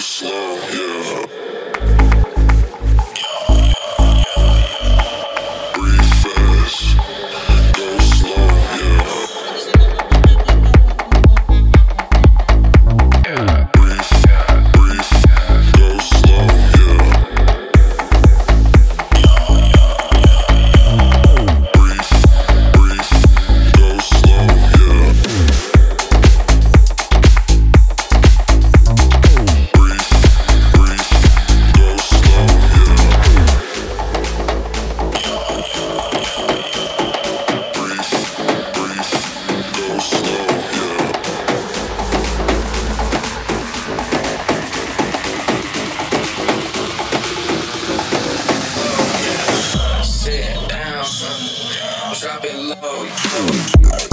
slow, yeah. Low.